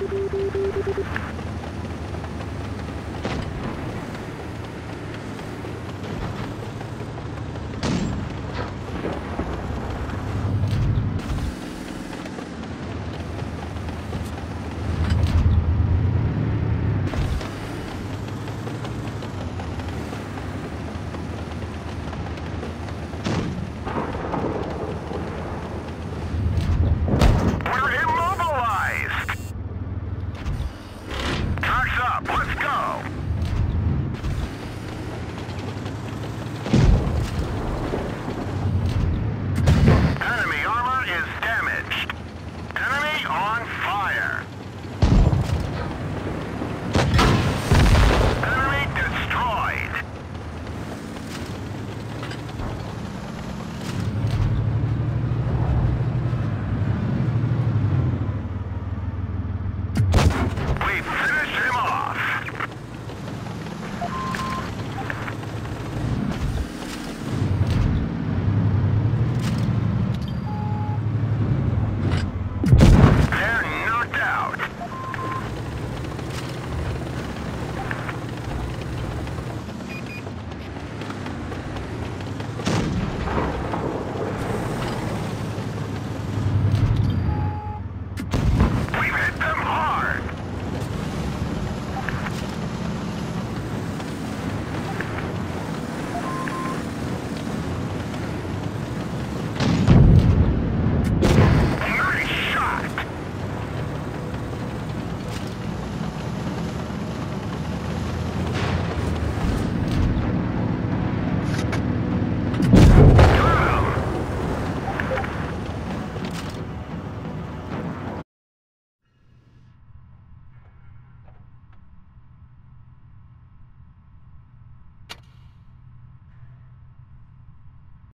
you